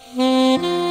Mm-hmm.